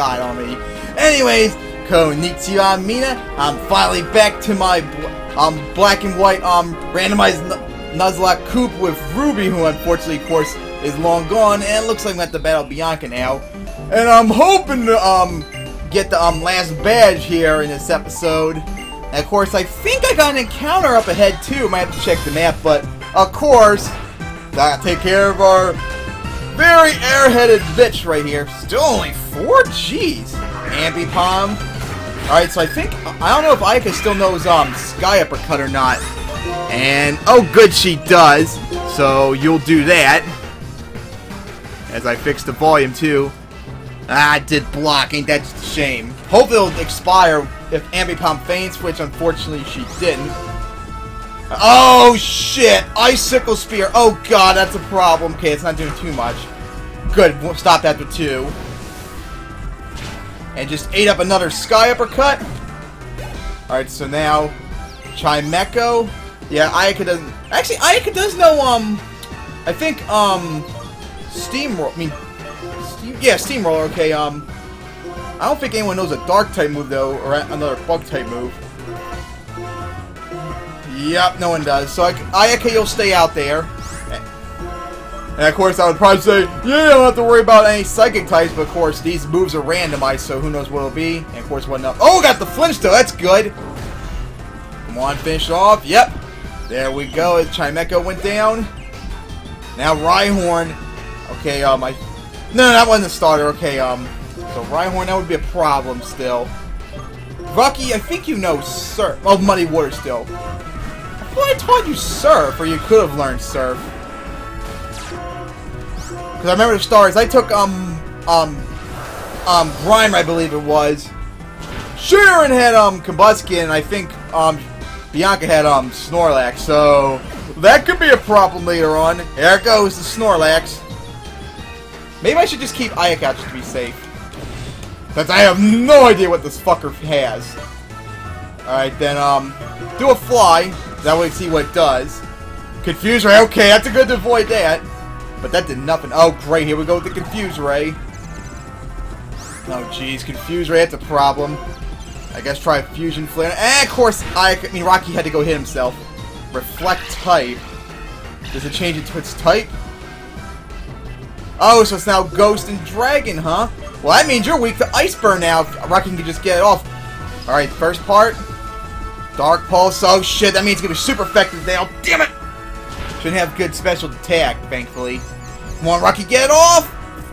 died on me. Anyways, konnichiwa mina. I'm finally back to my um black and white um randomized Nuzlocke Coop with Ruby, who unfortunately, of course, is long gone, and looks like I'm at the battle Bianca now. And I'm hoping to um get the um last badge here in this episode. And of course, I think I got an encounter up ahead too. Might have to check the map, but of course, gotta take care of our very airheaded bitch right here. Still only four G's. Ambipom. Alright, so I think, I don't know if Ayaka still knows um Sky Uppercut or not. And, oh good, she does. So, you'll do that. As I fix the volume too. Ah, I did block, ain't that just a shame. Hope it'll expire if Ambipom faints, which unfortunately she didn't. Oh shit! Icicle Spear! Oh god, that's a problem. Okay, it's not doing too much. Good, we'll stop two. And just ate up another Sky Uppercut. Alright, so now Chimecho. Yeah, Ayaka doesn't actually Ayaka does know um I think um Steamroll I mean Steam, yeah, Steamroller, okay, um I don't think anyone knows a dark type move though, or another bug type move. Yep, no one does. So I, Ayaka, you'll stay out there. And of course, I would probably say, yeah, you don't have to worry about any psychic types, but of course, these moves are randomized, so who knows what it'll be. And of course, what not. Oh, got the flinch though, that's good. Come on, finish off. Yep. There we go. Chimecho went down. Now Rhyhorn. Okay, um, I. No, that wasn't the starter. Okay, um. So Rhyhorn, that would be a problem still. Rocky, I think you know sir. Oh, Muddy Water still. Thought I taught you Surf, or you could have learned Surf. Because I remember the stars. I took, um, um, um, Grime, I believe it was. Cheren had, um, Combustion, and I think, um, Bianca had, um, Snorlax, so that could be a problem later on. There goes, the Snorlax. Maybe I should just keep Ayaka just to be safe. Since I have no idea what this fucker has. Alright, then, um, do a fly. That way see what it does. Confuse Ray, eh? okay, that's a good to avoid that. But that did nothing. Oh, great, here we go with the Confuse Ray. Eh? Oh, jeez, Confuse Ray, eh? that's a problem. I guess try Fusion Flare. And, of course, I, I mean, Rocky had to go hit himself. Reflect type. Does it change it to its type? Oh, so it's now Ghost and Dragon, huh? Well, that means you're weak to Ice Burn now. Rocky can just get it off. Alright, first part. Dark Pulse. Oh, shit. That means it's to be super effective now. Damn it! Shouldn't have good special attack, thankfully. Come on, Rocky, get it off!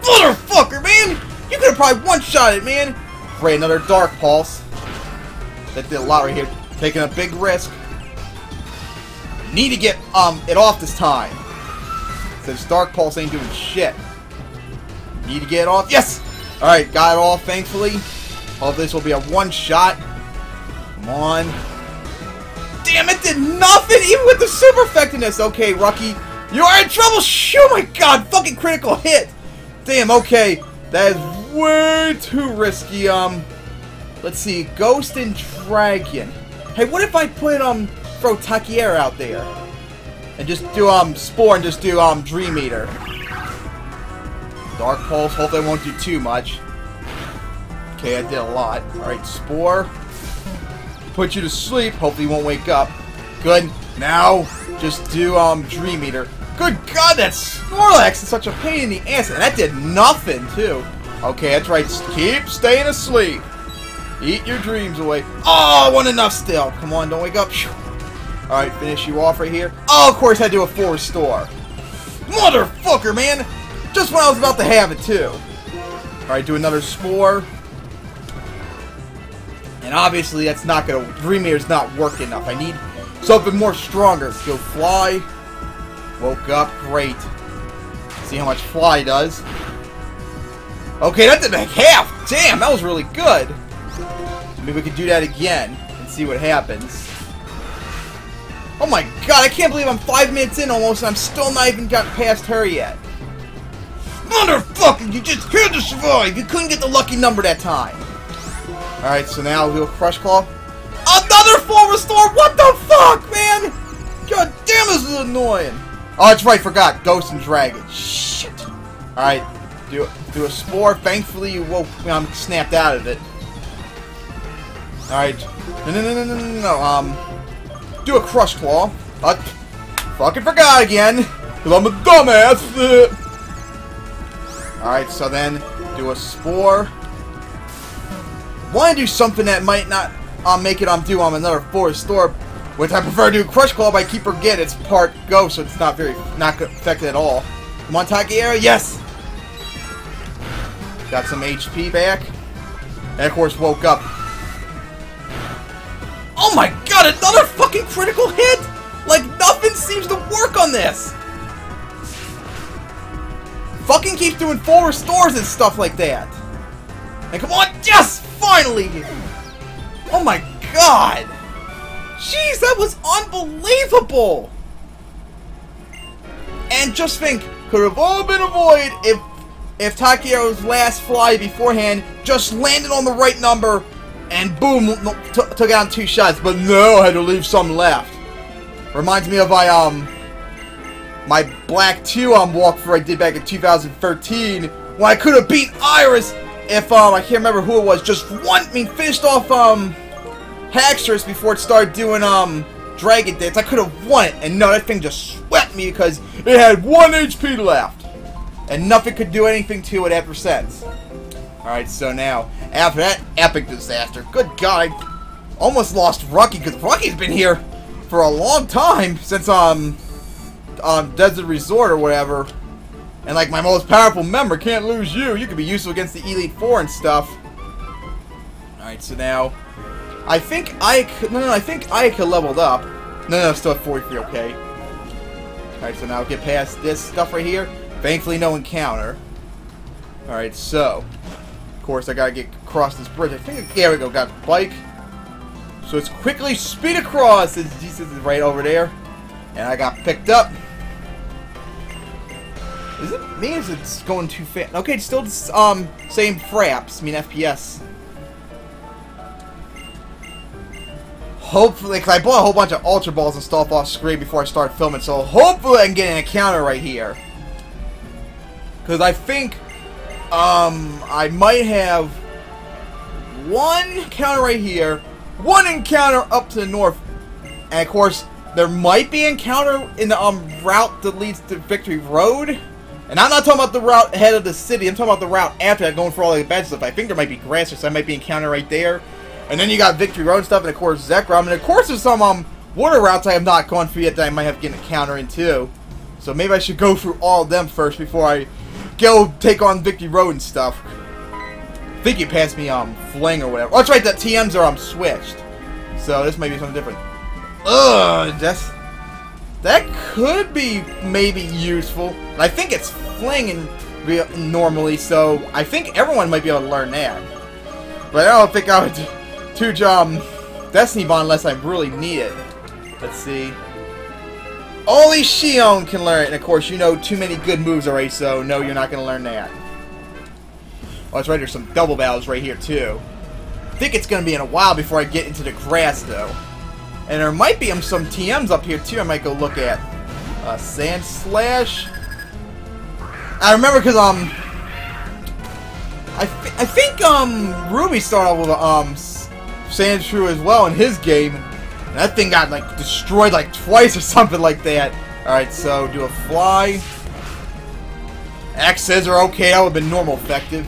Motherfucker, man! You could have probably one-shot it, man! Great, another Dark Pulse. That did a lot right here. Taking a big risk. Need to get um it off this time. Since Dark Pulse ain't doing shit. Need to get it off. Yes! Alright, got it off, thankfully. All this will be a one-shot. Come on. Damn, it did nothing, even with the super effectiveness. Okay, Rocky, you are in trouble. Shoot, my god, fucking critical hit. Damn, okay. That is way too risky. Um, let's see, Ghost and Dragon. Hey, what if I put, um, throw Takiera out there? And just do, um, Spore and just do, um, Dream Eater. Dark Pulse, hope they won't do too much. Okay, I did a lot. Alright, Spore. Put you to sleep, hopefully you won't wake up. Good. Now, just do, um, Dream Eater. Good God, that Snorlax is such a pain in the ass, and that did nothing, too. Okay, that's right. Keep staying asleep. Eat your dreams away. Oh, one enough still. Come on, don't wake up. Alright, finish you off right here. Oh, of course I do a full restore. Motherfucker, man! Just when I was about to have it, too. Alright, do another Spore. And obviously that's not gonna... Dream Eater's not working enough. I need something more stronger. Go Fly. Woke up. Great. See how much Fly does. Okay, that did like half! Damn, that was really good! Maybe we could do that again and see what happens. Oh my god, I can't believe I'm five minutes in almost and I'm still not even got past her yet. Motherfucker, you just had to survive! You couldn't get the lucky number that time. Alright, so now we'll Crush Claw. Another full restore! What the fuck, man? God damn, this is annoying. Oh, that's right, forgot. Ghost and Dragon. Shit. Alright. Do do a spore. Thankfully, you woke. I'm snapped out of it. All right. No, no, no, no, no, no. Um, do a crush claw. Uh, fucking forgot again. Cause I'm a dumbass. All right. So then, do a spore. Want to do something that might not um, make it um, do on another forest store, which I prefer to do Crush Claw, but I keep forget it's part Go, so it's not very not affected at all. Montaki area, yes. Got some HP back, and of course woke up. Oh my god, another fucking critical hit! Like nothing seems to work on this. Fucking keeps doing full restores and stuff like that. And come on, yes! Finally! Oh my god! Jeez, that was unbelievable! And just think, could have all been avoided if if Takero's last fly beforehand just landed on the right number and boom, took out two shots. But no, I had to leave some left. Reminds me of my um my Black 2 um walkthrough I did back in 2013 when I could have beat Iris if um I can't remember who it was, just one I mean finished off um Haxorus before it started doing um Dragon Dance. I could have won it, and no, that thing just swept me because it had one HP left. And nothing could do anything to it ever since. Alright, so now, after that epic disaster, good god, I almost lost Rocky, because Rocky's been here for a long time, since, um, um, Desert Resort or whatever. And like my most powerful member can't lose you. You could be useful against the Elite Four and stuff. Alright, so now I think Ike no no I think Ike leveled up. No no still at 43, okay. Alright, so now get past this stuff right here. Thankfully no encounter. Alright, so of course I gotta get across this bridge. I think there we go, got bike. So it's quickly speed across as Jesus is right over there. And I got picked up. Is it me is it going too fast? Okay, it's still um same fraps, I mean FPS. Hopefully, because I bought a whole bunch of Ultra Balls and stuff off screen before I start filming, so hopefully I can get an encounter right here. Because I think um, I might have one encounter right here, one encounter up to the north, and of course, there might be encounter in the um, route that leads to Victory Road. And I'm not talking about the route ahead of the city. I'm talking about the route after that, going for all the bad stuff. I think there might be grass, so I might be encounter right there. And then you got Victory Road stuff, and of course Zekrom. And of course there's some um, water routes I have not gone through yet that I might have to get a counter in too. So maybe I should go through all of them first before I go take on Victory Road and stuff. I think you passed me um Fling or whatever. Oh, that's right, the TMs are um switched. So this might be something different. Ugh, that's that could be maybe useful. I think it's Fling in, normally, so I think everyone might be able to learn that. But I don't think I would two um Destiny Bond unless I really need it. Let's see. Only Xion can learn it, and of course you know too many good moves already, so no, you're not going to learn that. Oh, that's right, there's some double battles right here, too. I think it's going to be in a while before I get into the grass, though. And there might be some TMs up here, too, I might go look at. Uh, Sandslash. I remember because, um... I, th I think, um, Ruby started off with, um, Sandshrew as well in his game. And that thing got, like, destroyed, like, twice or something like that. Alright, so do a fly. Axes are okay. That would have been normal effective.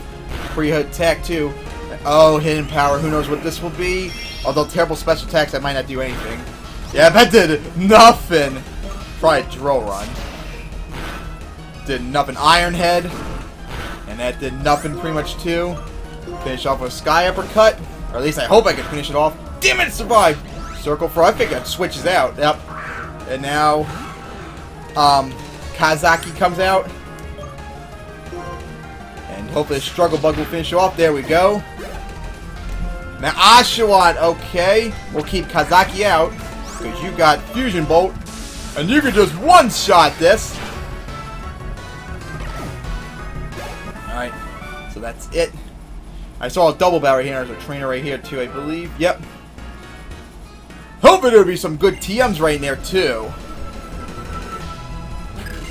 Pre-hit attack, too. Oh, hidden power. Who knows what this will be? Although terrible special attacks, that might not do anything. Yeah, that did nothing. Probably a drill run. Did nothing. Iron Head. And that did nothing pretty much, too. Finish off with Sky Uppercut. Or at least I hope I can finish it off. Damn it, survived! Circle for I think that switches out. Yep. And now um Kazaki comes out. And hopefully the struggle bug will finish off. There we go. Now Oshawott, okay. We'll keep Kazaki out. Because you got Fusion Bolt. And you can just one-shot this. Alright. So that's it. I saw a double barrel here. There's a trainer right here too, I believe. Yep. Hoping there'll be some good TMs right in there, too.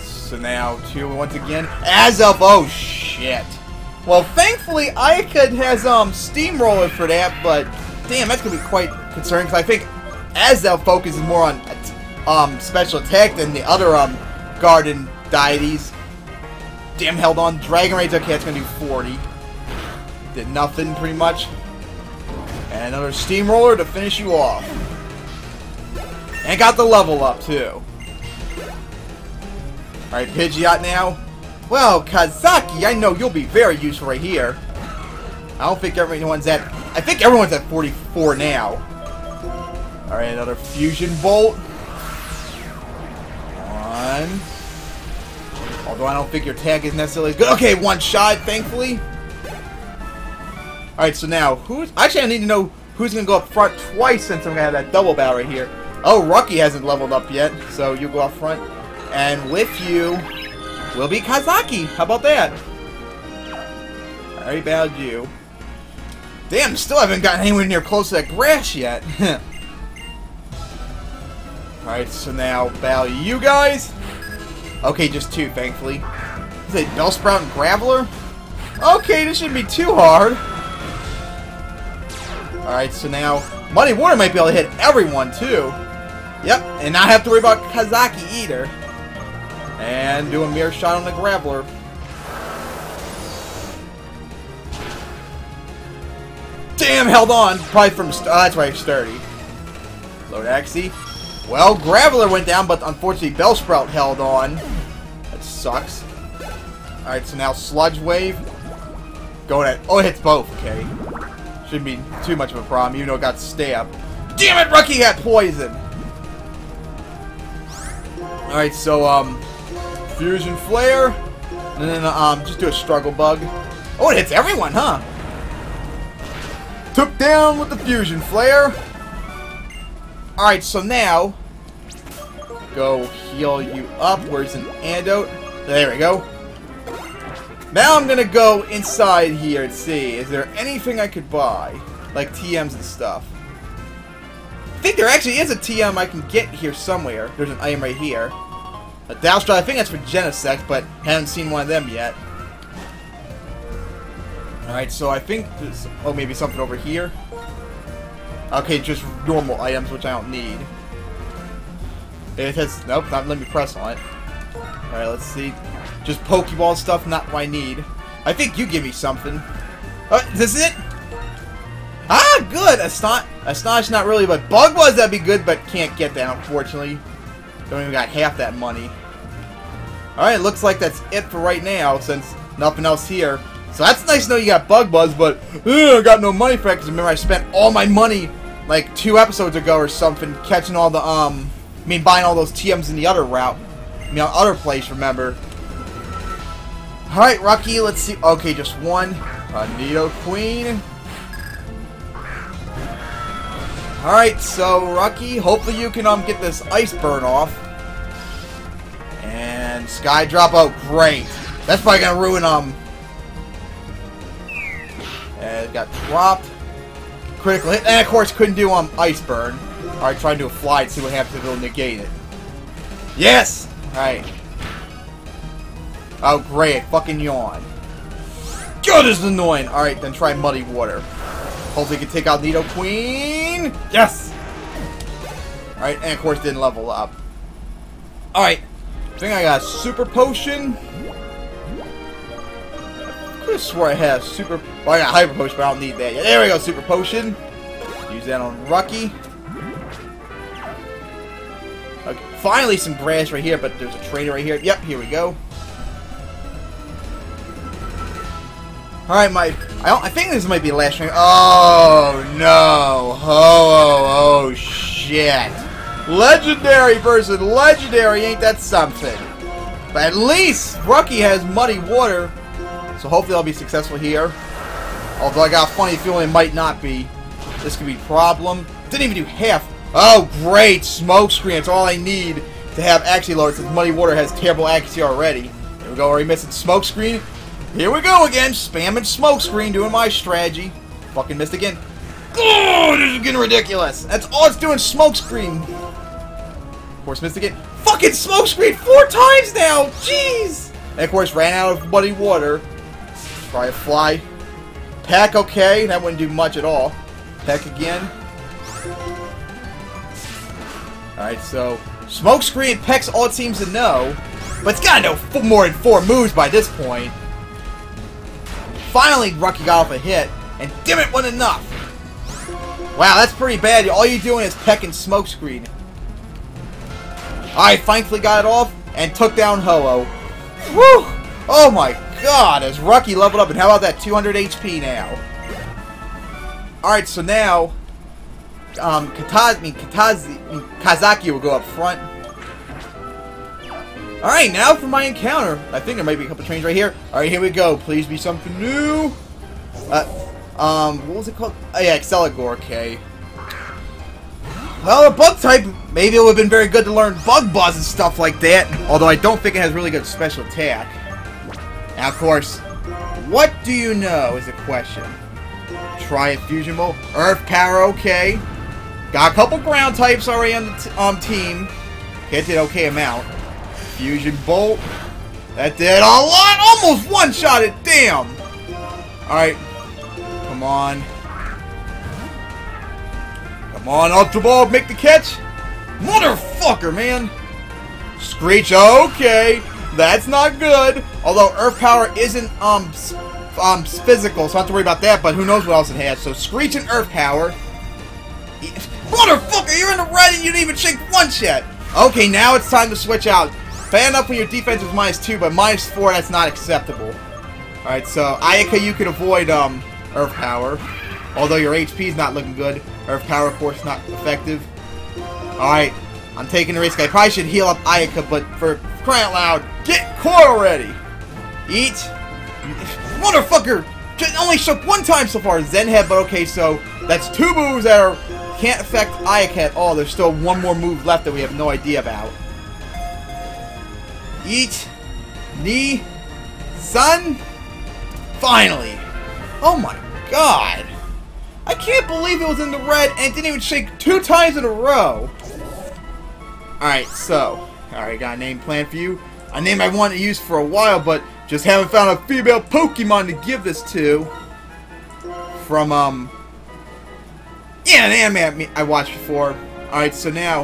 So now, two once again. As of, oh, shit. Well, thankfully, Ika has um Steamroller for that, but damn, that's gonna be quite concerning because I think Azelf focuses more on um special attack than the other um garden deities. Damn, held on. Dragon Rage, okay, it's gonna do 40. Did nothing, pretty much. And another Steamroller to finish you off. And got the level up, too. Alright, Pidgeot now. Well, Kazaki, I know you'll be very useful right here. I don't think everyone's at... I think everyone's at 44 now. Alright, another Fusion Bolt. One. Although I don't think your tag is necessarily good. Okay, one shot, thankfully. Alright, so now, who's... Actually, I need to know who's going to go up front twice since I'm going to have that double battle right here. Oh, Rocky hasn't leveled up yet, so you go up front. And with you will be Kazaki. How about that? I battled you. Damn, still haven't gotten anywhere near close to that grass yet. Alright, so now battle you guys. Okay, just two, thankfully. Is it Bellsprout and Graveler? Okay, this shouldn't be too hard. Alright, so now Muddy Water might be able to hit everyone, too. Yep, and not have to worry about Kazaki either. And do a mirror shot on the Graveler. Damn, held on. Probably from... Oh, that's right, sturdy. Load Axie. Well, Graveler went down, but unfortunately Bellsprout held on. That sucks. Alright, so now Sludge Wave. Going at... Oh, it hits both, okay. Shouldn't be too much of a problem, even though it got stabbed. Damn it, Rocky had poison! Alright, so, um... Fusion Flare. And then, um, just do a Struggle Bug. Oh, it hits everyone, huh? Took down with the Fusion Flare. Alright, so now, go heal you up. Where's an antidote? There we go. Now I'm gonna go inside here and see, is there anything I could buy? Like TMs and stuff. I think there actually is a TM I can get here somewhere. There's an item right here. A I think that's for Genesect, but haven't seen one of them yet. Alright, so I think. Oh, maybe something over here? Okay, just normal items, which I don't need. It has... Nope, not let me press on it. Alright, let's see. Just Pokeball stuff, not what I need. I think you give me something. Oh, this is it? Ah, good! Aston Astonish not really, but Bug Buzz, that'd be good, but can't get that, unfortunately. Don't even got half that money. Alright, looks like that's it for right now, since nothing else here. So that's nice to know you got Bug Buzz, but I got no money for it, because remember I spent all my money like two episodes ago or something, catching all the, um, I mean, buying all those TMs in the other route. I mean, other place, remember. Alright, Rocky, let's see. Okay, just one. Uh, Nidoqueen. Alright, so, Rocky, hopefully you can, um, get this ice burn off. And Sky Drop, oh, great. That's probably gonna ruin, um... And got dropped critical hit. And of course, couldn't do um ice burn. Alright, try to do a fly and see what happens if it'll negate it. Yes! Alright. Oh, great. Fucking yawn. God, this is annoying. Alright, then try Muddy Water. Hopefully, you can take out Nidoqueen. Yes! Alright, and of course, didn't level up. Alright. I think I got a Super Potion. I could have swore I had a Super... Well, I got Hyper Potion, but I don't need that yet. There we go, Super Potion. Use that on Rocky. Okay, finally some grass right here, but there's a trainer right here. Yep, here we go. Alright, my... I, I think this might be last trainer. Oh, no. Oh, oh, oh, shit. Legendary versus legendary, ain't that something? But at least Rocky has muddy water, so hopefully I'll be successful here. Although I got a funny feeling it might not be. This could be problem. Didn't even do half. Oh, great! Smoke screen. That's all I need to have actually lower since Muddy Water has terrible accuracy already. Here we go. Already missing smoke screen. Here we go again. Spamming smokescreen, doing my strategy. Fucking missed again. Oh, this is getting ridiculous. That's all it's doing, smokescreen. Of course, missed again. Fucking smokescreen four times now. Jeez. And of course, ran out of muddy water. Try a fly. Peck, okay. That wouldn't do much at all. Peck again. Alright, so... Smokescreen Peck's all it seems to know. But it's gotta know more than four moves by this point. Finally, Rocky got off a hit. And damn it, wasn't enough. Wow, that's pretty bad. All you're doing is pecking Smokescreen. I thankfully got it off and took down Ho-Oh. Woo! Oh my god, as Rocky leveled up, and how about that 200 HP now? Alright, so now, um, Kataz, I mean, Katazi, Kazaki will go up front. Alright, now for my encounter. I think there might be a couple trains right here. Alright, here we go. Please be something new. Uh, um, what was it called? Oh yeah, Exceligor, okay. Well, a bug type, maybe it would have been very good to learn bug buzz and stuff like that. Although I don't think it has really good special attack. Now, of course, what do you know is a question. Try it, Fusion Bolt. Earth Power, okay. Got a couple ground types already on the um, team. Hit an okay amount. Fusion Bolt. That did a lot. Almost one-shot it. Damn. Alright. Come on. Come on, Ultra Ball, make the catch! Motherfucker, man! Screech, okay. That's not good. Although Earth Power isn't, um, um, physical, so I have to worry about that, but who knows what else it has. So Screech and Earth Power. Motherfucker, you're in the red and you didn't even shake once yet! Okay, now it's time to switch out. Fan up when your defense is minus 2, but minus 4, that's not acceptable. Alright, so Ayaka, you can avoid, um, Earth Power. Although your HP is not looking good. Earth Power, of course, not effective. Alright, I'm taking the risk. I probably should heal up Ayaka, but for crying out loud, get caught already! Eat! Motherfucker! Just only shook one time so far, Zen Head, but okay, so that's two moves that are, can't affect Ayaka at all. There's still one more move left that we have no idea about. Eat! Knee! Sun! Finally! Oh my god! I can't believe it was in the red and it didn't even shake two times in a row. Alright, so. Alright, got a name plan for you. A name I wanted to use for a while, but just haven't found a female Pokemon to give this to. From, um... Yeah, an anime I watched before. Alright, so now...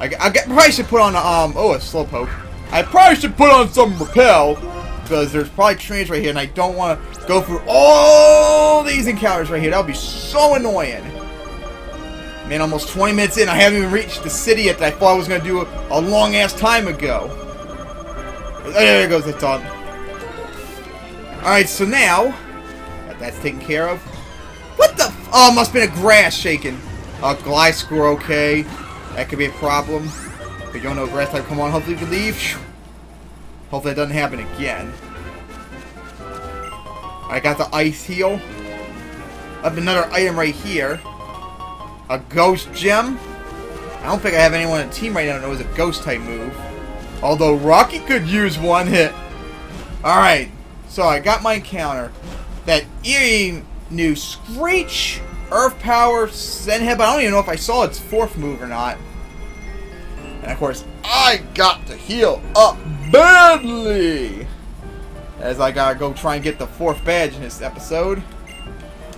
I, I, probably should put on, a, um... Oh, a Slowpoke. I probably should put on some Repel because there's probably trains right here, and I don't want to go through all these encounters right here. That would be so annoying. Man, almost 20 minutes in, I haven't even reached the city yet that I thought I was going to do a, a long-ass time ago. There goes the dog. Alright, so now, that that's taken care of. What the Oh, must have been a grass shaking. A uh, Gliscor, okay. That could be a problem. You don't know grass type. Come on, hopefully you can leave. Hopefully that doesn't happen again. I got the ice heal. I have another item right here. A ghost gem. I don't think I have anyone on the team right now that knows a ghost type move. Although Rocky could use one hit. Alright. So I got my encounter. That eerie new Screech, Earth Power, Zen Head, but I don't even know if I saw its fourth move or not. And of course, I got to heal up badly! As I gotta go try and get the fourth badge in this episode.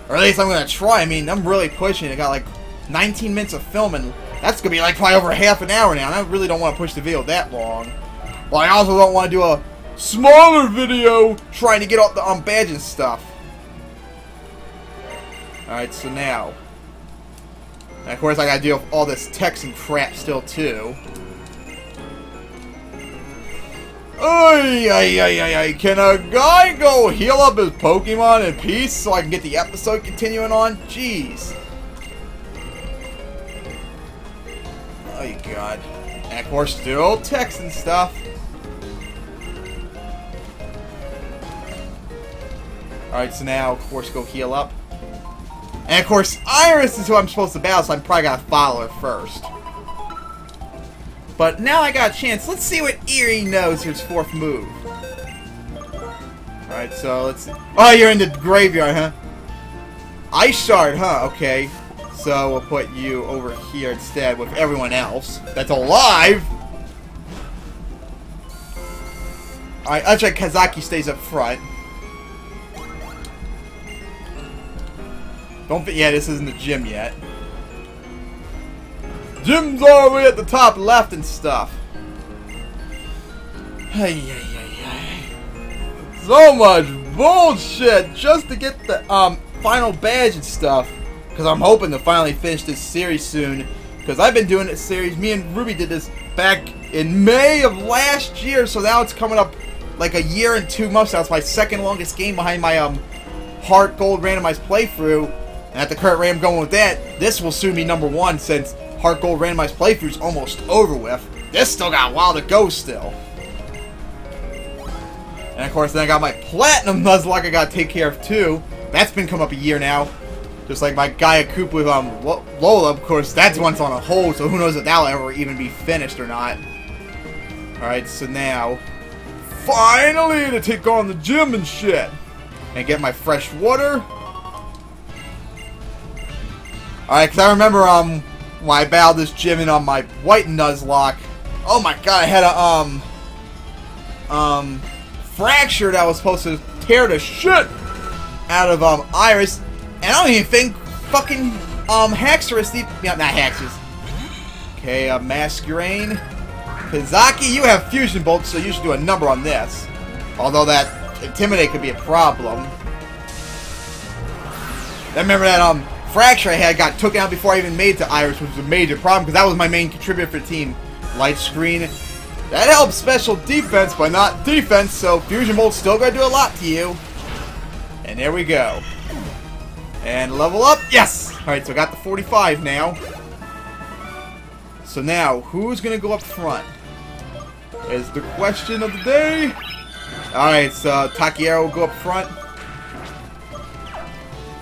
Or at least I'm gonna try. I mean, I'm really pushing. I got like 19 minutes of filming. That's gonna be like probably over half an hour now. And I really don't want to push the video that long. But I also don't want to do a smaller video trying to get all the um, badge and stuff. Alright, so now. And of course, I gotta deal with all this text and crap still, too. Ay. Can a guy go heal up his Pokemon in peace so I can get the episode continuing on? Jeez. Oh, God. And of course, still text and stuff. Alright, so now, of course, go heal up. And of course, Iris is who I'm supposed to battle, so I'm probably gotta follow her first. But now I got a chance. Let's see what Eerie knows his fourth move. Alright, so let's see. Oh, you're in the graveyard, huh? Ice Shard, huh? Okay. So we'll put you over here instead with everyone else that's alive. Alright, actually Kazaki stays up front. Don't think, yeah, this isn't the gym yet. Gym's all the way at the top left and stuff. Hey, hey, hey. So much bullshit just to get the um final badge and stuff. Because I'm hoping to finally finish this series soon. Because I've been doing this series. Me and Ruby did this back in May of last year. So now it's coming up like a year and two months. That's my second longest game behind my um Heart Gold randomized playthrough. At the current rate I'm going with that, this will soon be number one since Heart Gold randomized playthrough is almost over with. This still got a while to go still. And of course, then I got my Platinum Nuzlocke I gotta take care of too. That's been come up a year now. Just like my Gaia Coop with um Lola, of course, that's once on a hold, so who knows if that'll ever even be finished or not. Alright, so now, finally to take on the gym and shit. And get my fresh water. Alright, because I remember um when I battled this gym in on my white Nuzlocke. Oh my god, I had a um um Fraxure that was supposed to tear the shit out of um Iris. And I don't even think fucking um Haxorus yeah, not Haxorus. Okay, uh, Masquerain. Kazaki, you have fusion bolts, so you should do a number on this. Although that Intimidate could be a problem. I remember that um Fraxure I had got took out before I even made to Iris, which was a major problem because that was my main contributor for team. Light screen. That helps special defense, but not defense, so Fusion Bolt's still gonna do a lot to you. And there we go. And level up. Yes! Alright, so I got the 45 now. So now, who's gonna go up front? Is the question of the day. Alright, so Takiero will go up front.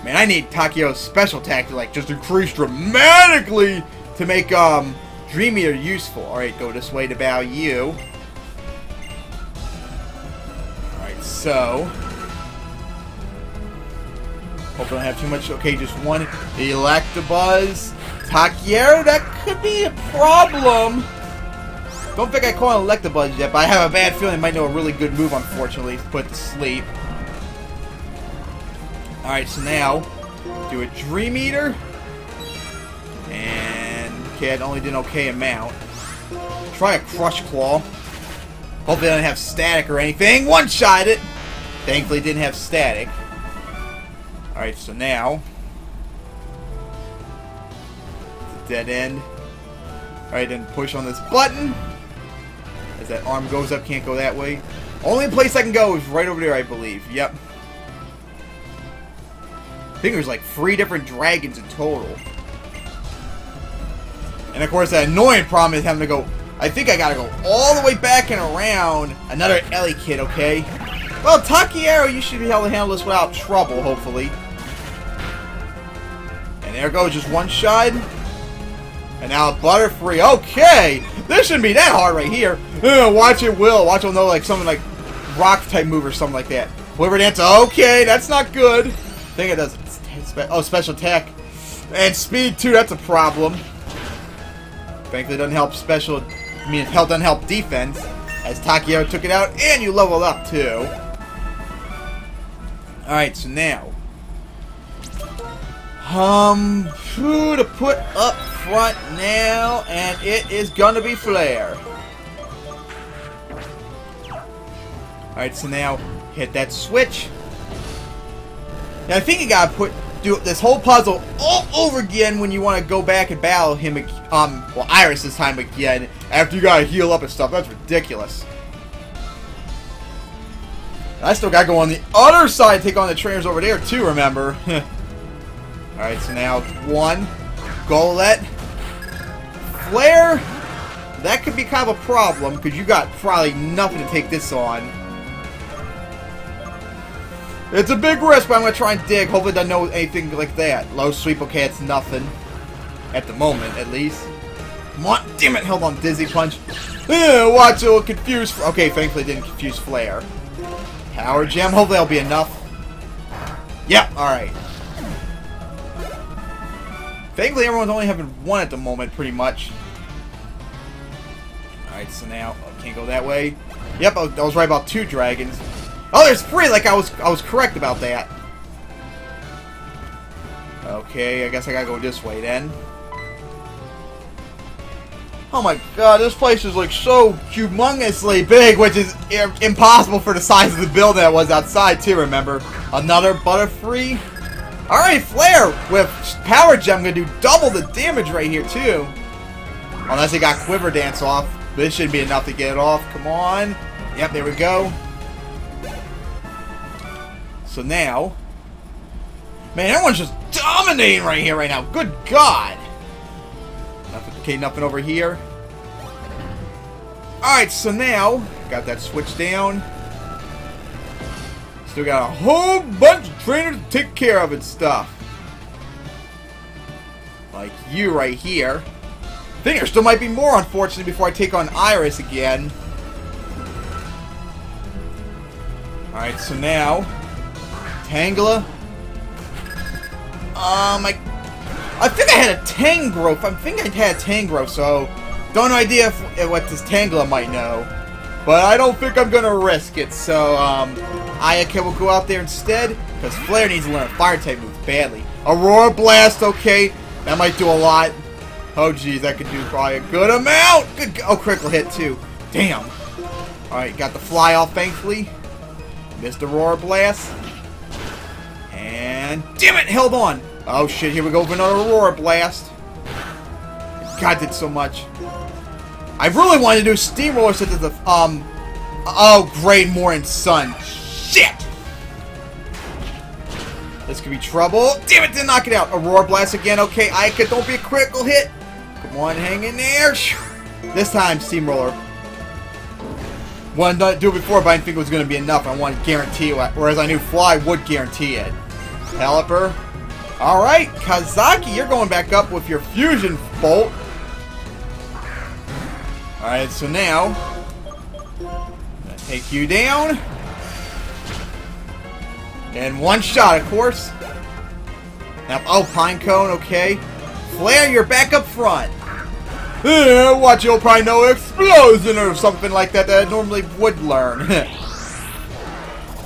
Man, I need Takio's special attack to like just increase dramatically to make um Dream Eater useful. Alright, go this way to bow you. Alright, so Hope I don't have too much. Okay, just one Electabuzz. Takiero, that could be a problem. Don't think I call Electabuzz yet, but I have a bad feeling I might know a really good move, unfortunately, to put to sleep. Alright, so now, do a Dream Eater. And, okay, it only did an okay amount. Try a Crush Claw. Hopefully I don't have static or anything. One-shot it! Thankfully didn't have static. Alright, so now... Dead end. Alright, then push on this button. As that arm goes up, can't go that way. Only place I can go is right over there, I believe. Yep. I think there's like three different dragons in total. And of course, the annoying problem is having to go... I think I gotta go all the way back and around another Ellie kid, okay? Well, Takiero, you should be able to handle this without trouble, hopefully. And there goes, just one shot. And now a Butterfree. Okay! This shouldn't be that hard right here. Uh, watch it will. Watch it will know like something like rock type move or something like that. Quiver Dance. Okay, that's not good. Think it does Oh, special attack. And speed, too, that's a problem. Frankly, doesn't help special... I mean, health doesn't help defense. As Takiero took it out, and you leveled up, too. Alright, so now... Um, who to put up front now, and it is gonna be Flare. Alright, so now hit that switch. Now I think you gotta put do this whole puzzle all over again when you want to go back and battle him, um, well, Iris this time again, after you gotta heal up and stuff. That's ridiculous. I still gotta go on the other side take on the trainers over there, too, remember? Alright, so now one. Golett. Flare. That could be kind of a problem, because you got probably nothing to take this on. It's a big risk, but I'm going to try and dig. Hopefully, I don't know anything like that. Low sweep, okay, it's nothing. At the moment, at least. What? Damn it, held on Dizzy Punch. Yeah, watch, it confuse... Okay, thankfully didn't confuse Flare. Power Gem, hopefully that'll be enough. Yep, alright. Thankfully, everyone's only having one at the moment, pretty much. Alright, so now, oh, can't go that way. Yep, I was right about two dragons. Oh, there's three! Like, I was I was correct about that. Okay, I guess I gotta go this way then. Oh my god, this place is like so humongously big, which is impossible for the size of the building that was outside too, remember? Another Butterfree? Alright, Flare with Power Gem gonna do double the damage right here too. Unless he got Quiver Dance off. This should be enough to get it off. Come on. Yep, there we go. So now... Man, everyone's just dominating right here right now. Good God. Nothing, okay, nothing over here. Alright, so now... Got that switch down. Still got a whole bunch of trainers to take care of and stuff. Like you right here. I think there still might be more, unfortunately, before I take on Iris again. Alright, so now... Tangela. Um, I... I think I had a Tangrowth. I think I had a Tangrowth, so... Don't idea if, what this Tangela might know. But I don't think I'm gonna risk it, so, um... Ayaka will go out there instead, because Flare needs to learn Fire type moves badly. Aurora Blast, okay, that might do a lot. Oh geez, that could do probably a good amount. Good, oh, critical hit too. Damn. All right, got the fly off thankfully. Missed Aurora Blast. And damn it, held on. Oh shit, here we go with another Aurora Blast. God, did so much. I really wanted to do Steamroller since it's a, um, oh great, Morning Sun. Shit! This could be trouble. Damn it, didn't knock it out. Aurora Blast again. Okay, Ika, don't be a critical hit. Come on, hang in there. This time, Steamroller. Wanted to do it before, but I didn't think it was going to be enough. I wanted to guarantee it, whereas I knew Fly would guarantee it. Pelipper. Alright, Kazaki, you're going back up with your Fusion Bolt. Alright, so now, take you down. And one shot, of course. Now, oh, Pineco, okay. Flare, you're back up front. Yeah, watch, you'll probably know explosion or something like that that I normally would learn.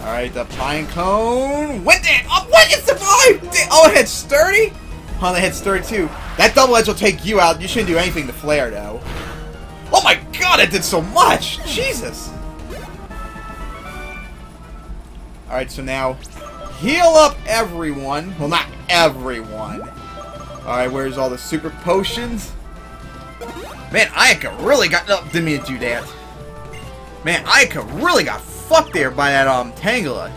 Alright, the Pineco went in. Oh, what? It survived! Oh, it had Sturdy? Oh, they had Sturdy too. That Double Edge will take you out. You shouldn't do anything to Flare, though. Oh my god, it did so much! Jesus! Alright, so now heal up everyone. Well, not everyone. Alright, where's all the super potions? Man, Ayaka really got... No, didn't mean to do that. Man, Ayaka really got fucked there by that, um, Tangela.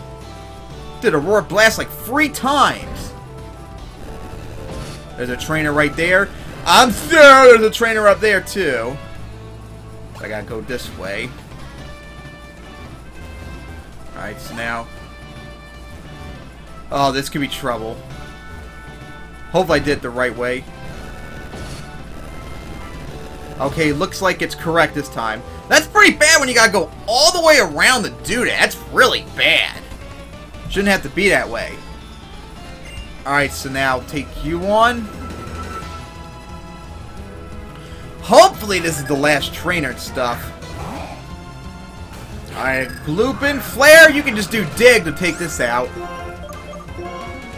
Did a Roar Blast like three times. There's a trainer right there. I'm sure there's a trainer up there, too. I gotta go this way. Alright, so now... Oh, this could be trouble. Hope I did it the right way. Okay, looks like it's correct this time. That's pretty bad when you gotta go all the way around to do that. That's really bad. Shouldn't have to be that way. Alright, so now take you on. Hopefully this is the last trainer stuff. Alright, Gulpin, Flare, you can just do Dig to take this out.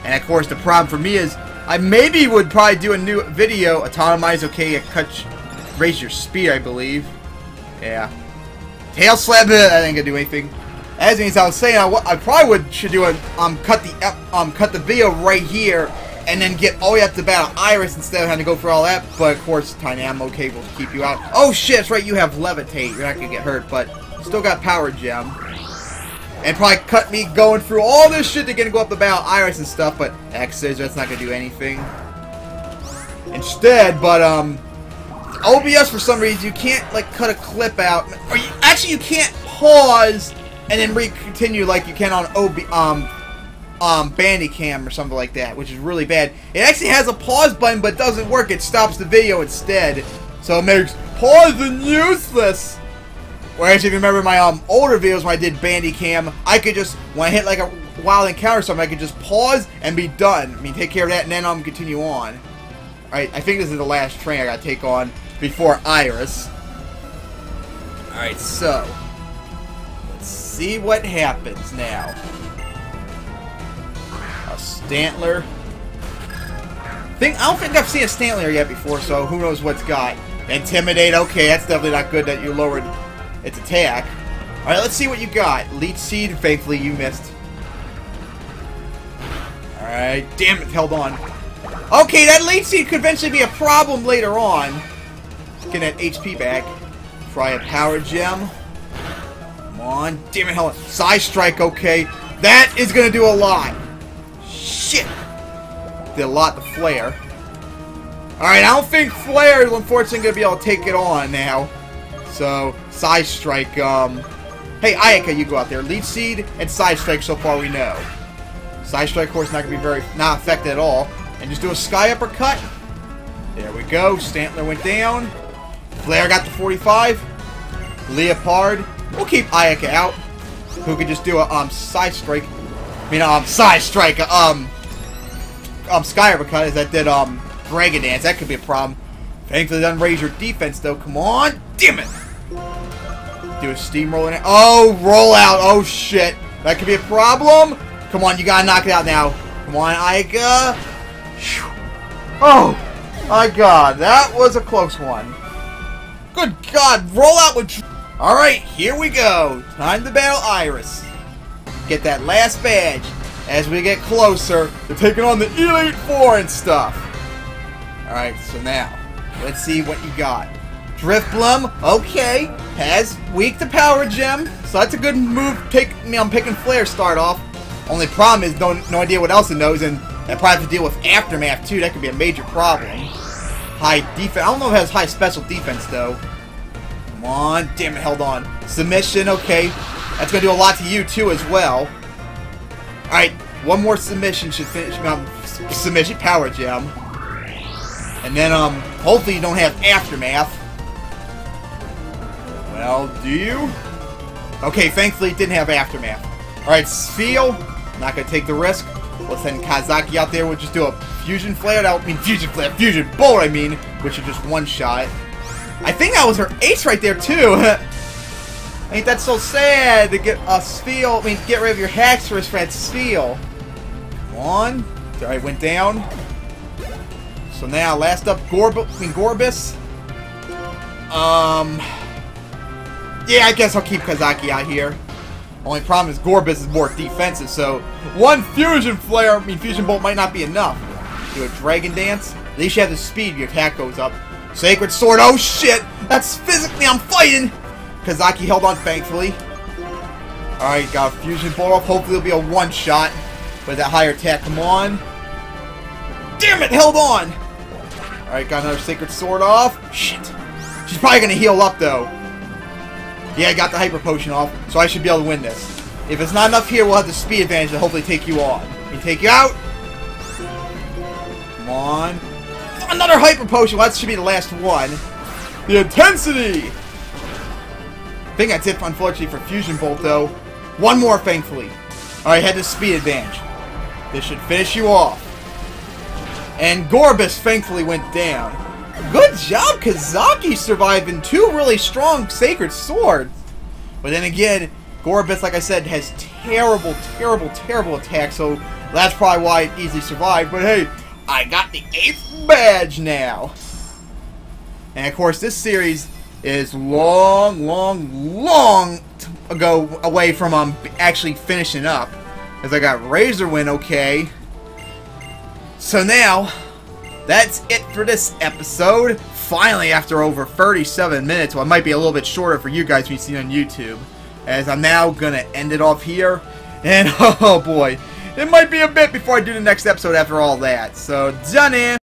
And of course, the problem for me is I maybe would probably do a new video, Autotomize, okay, cut, raise your speed, I believe. Yeah. Tail slap it, I ain't gonna do anything. As means I was saying, I, I probably would should do a um cut the um cut the video right here, and then get all the way up to battle Iris instead of having to go for all that. But of course, Tiny Ammo Cable will keep you out. Oh shit, that's right, you have Levitate. You're not gonna get hurt, but still got Power Gem and probably cut me going through all this shit to get to go up the battle Iris and stuff, but X Scissor, that's not gonna do anything. Instead, but um OBS for some reason you can't like cut a clip out or you, actually you can't pause and then re-continue like you can on OB um um Bandicam or something like that, which is really bad. It actually has a pause button but doesn't work, it stops the video instead. So it makes pausing useless. Whereas if you remember my um older videos when I did Bandicam, I could just when I hit like a wild encounter or something, I could just pause and be done. I mean, take care of that and then um continue on. Alright, I think this is the last train I gotta take on before Iris. Alright, so let's see what happens now. A Stantler. Think I don't think I've seen a Stantler yet before, so who knows what's got. Intimidate, okay, that's definitely not good that you lowered its attack. Alright, let's see what you got. Leech Seed, thankfully you missed. Alright, damn it, held on. Okay, that Leech Seed could eventually be a problem later on. Get that HP back. Try a Power Gem. Come on, damn it, held on. Psy Strike, okay. That is gonna do a lot. Shit. Did a lot to Flare. Alright, I don't think Flare is unfortunately to be able to take it on now. So, Psy Strike, um... Hey, Ayaka, you go out there. Leech Seed and Psy Strike so far we know. Psy Strike, of course, not going to be very... not affected at all. And just do a Sky Uppercut. There we go. Stantler went down. Flare got the 45. Leopard. We'll keep Ayaka out. Who could just do a, um, Psy Strike. I mean, um, side Strike, um... Um, Sky is that did, um... Dragon Dance. That could be a problem. Thankfully, doesn't raise your defense, though. Come on. Damn it. Do a steamroll in it. Oh, roll out. Oh, shit. That could be a problem. Come on, you gotta knock it out now. Come on, Aika. Oh, my God. That was a close one. Good God. Roll out with... Alright, here we go. Time to battle Iris. Get that last badge as we get closer to taking on the Elite Four and stuff. Alright, so now, let's see what you got. Drifblim, okay, has weak to Power Gem, so that's a good move. Take me, I'm picking Flare start off. Only problem is no, no idea what else it knows, and I probably have to deal with Aftermath too. That could be a major problem. High defense. I don't know if it has high special defense though. Come on, damn it, held on. Submission, okay. That's gonna do a lot to you too as well. Alright, one more submission should finish um, submission power gem. And then, um, hopefully you don't have Aftermath. Well, do you? Okay, thankfully it didn't have Aftermath. Alright, Spheal. Not gonna take the risk. Let's send Kazaki out there. We'll just do a Fusion Flare. Would mean Fusion Flare. Fusion Bolt, I mean. Which is just one shot. I think that was her ace right there, too. Ain't that so sad to get a Spheal, I mean, get rid of your Haxorus for that Spheal. One. Alright, went down. So now, last up, Gorb I mean, Gorebyss. Um, yeah, I guess I'll keep Kazaki out here. Only problem is Gorebyss is more defensive, so one Fusion Flare, I mean Fusion Bolt might not be enough. Do a Dragon Dance. At least you have the speed, your attack goes up. Sacred Sword, oh shit! That's physically I'm fighting! Kazaki held on thankfully. Alright, got Fusion Bolt off. Hopefully it'll be a one-shot with that higher attack. Come on. Damn it, held on! Alright, got another Sacred Sword off. Shit. She's probably to heal up, though. Yeah, I got the Hyper Potion off, so I should be able to win this. If it's not enough here, we'll have the speed advantage to hopefully take you on. We take you out. Come on. Another Hyper Potion. Well, that should be the last one. The Intensity! I think that's it, unfortunately, for Fusion Bolt, though. One more, thankfully. Alright, head to speed advantage. This should finish you off. And Gorebyss thankfully went down. Good job, Kazaki surviving two really strong Sacred Swords. But then again, Gorebyss, like I said, has terrible, terrible, terrible attacks, so that's probably why it easily survived. But hey, I got the 8th badge now. And of course, this series is long, long, long ago away from um, actually finishing up. As I got Razorwind okay. So now, that's it for this episode. Finally, after over 37 minutes, well, it might be a little bit shorter for you guys when you see on YouTube. As I'm now going to end it off here. And, oh boy, it might be a bit before I do the next episode after all that. So, done in.